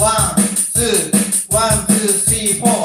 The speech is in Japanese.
ワンツーワンツースリーフォー。